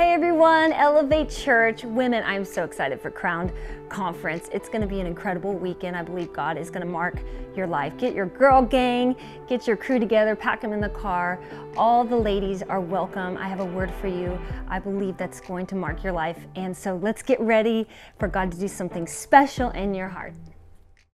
Hey everyone, Elevate Church Women. I'm so excited for Crowned Conference. It's going to be an incredible weekend. I believe God is going to mark your life. Get your girl gang, get your crew together, pack them in the car. All the ladies are welcome. I have a word for you. I believe that's going to mark your life. And so let's get ready for God to do something special in your heart.